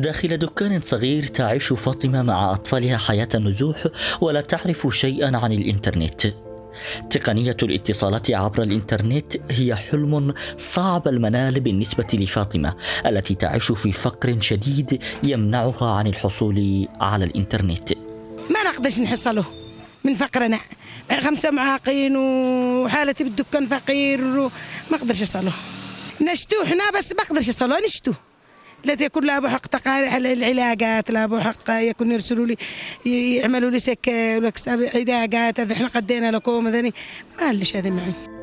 داخل دكان صغير تعيش فاطمة مع أطفالها حياة النزوح ولا تعرف شيئا عن الإنترنت. تقنية الاتصالات عبر الإنترنت هي حلم صعب المنال بالنسبة لفاطمة التي تعيش في فقر شديد يمنعها عن الحصول على الإنترنت. ما نقدرش نحصله. من فقرنا. خمسة معاقين وحالتي بالدكان فقير وما أقدرش أصله. نشتوه إحنا بس ما أقدرش أصله نشتوه لا يكون له حق تقارير العلاقات له حق يكون يرسلوا لي يعملوا لي سك علاقات إحنا قدينا لكم هذا ما ليش هذا معي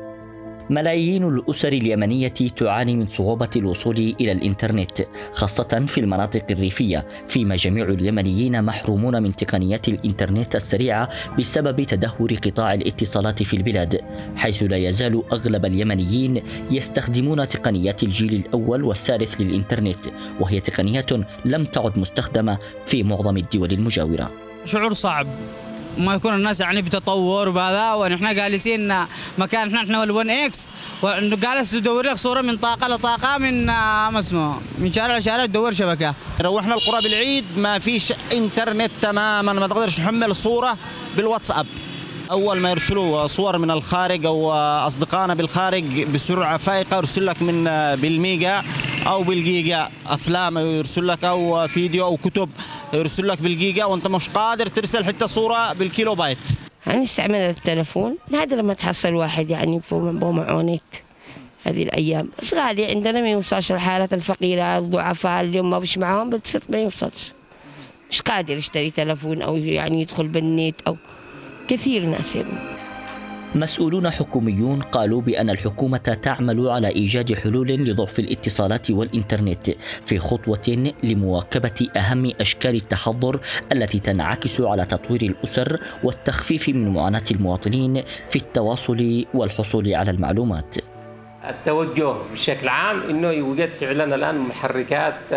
ملايين الأسر اليمنية تعاني من صعوبة الوصول إلى الإنترنت خاصة في المناطق الريفية فيما جميع اليمنيين محرومون من تقنيات الإنترنت السريعة بسبب تدهور قطاع الاتصالات في البلاد حيث لا يزال أغلب اليمنيين يستخدمون تقنيات الجيل الأول والثالث للإنترنت وهي تقنيات لم تعد مستخدمة في معظم الدول المجاورة. شعور صعب. ما يكون الناس يعني بتطور وبهذا ونحن جالسين مكان إحنا إحنا وال1 إكس جالس تدور لك صورة من طاقة لطاقة من ما اسمه من شارع لشارع تدور شبكة. روحنا القرى بالعيد ما فيش إنترنت تماما ما تقدرش تحمل صورة بالواتساب. أول ما يرسلوا صور من الخارج أو أصدقائنا بالخارج بسرعة فائقه يرسل لك من بالميجا أو بالجيجا. أفلام يرسل لك أو فيديو أو كتب. يرسل لك بالجيجا وانت مش قادر ترسل حتى صورة بالكيلو بايت يعني استعمل التلفون. هذا لما تحصل واحد يعني بو معه نت هذه الأيام. بس غالي عندنا ما يوصلش الحالات الفقيرة الضعفاء اللي ما بش معاهم بس ما يوصلش. مش قادر يشتري تلفون أو يعني يدخل بالنت أو كثير ناس مسؤولون حكوميون قالوا بأن الحكومة تعمل على إيجاد حلول لضعف الاتصالات والإنترنت في خطوة لمواكبة أهم أشكال التحضر التي تنعكس على تطوير الأسر والتخفيف من معاناة المواطنين في التواصل والحصول على المعلومات. التوجه بشكل عام إنه يوجد فعلا الآن محركات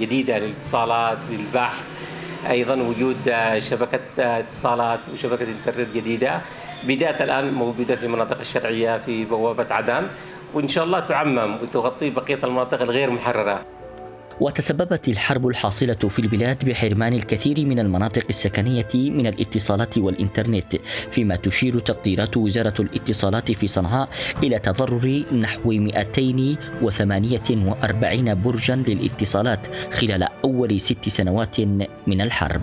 جديده للاتصالات للبحث أيضا وجود شبكة اتصالات وشبكة إنترنت جديدة بداية الآن موجودة في المناطق الشرعية في بوابة عدن وإن شاء الله تعمم وتغطي بقية المناطق الغير محررة. وتسببت الحرب الحاصلة في البلاد بحرمان الكثير من المناطق السكنية من الاتصالات والإنترنت فيما تشير تقديرات وزارة الاتصالات في صنعاء إلى تضرر نحو 248 برجا للاتصالات خلال أول ست سنوات من الحرب.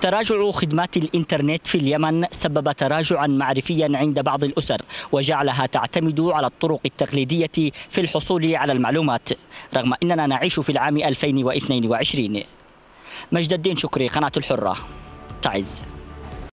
تراجع خدمات الإنترنت في اليمن سبب تراجعا معرفيا عند بعض الأسر وجعلها تعتمد على الطرق التقليدية في الحصول على المعلومات رغم إننا نعيش في العام 2022 مجد الدين شكري قناة الحرة تعز.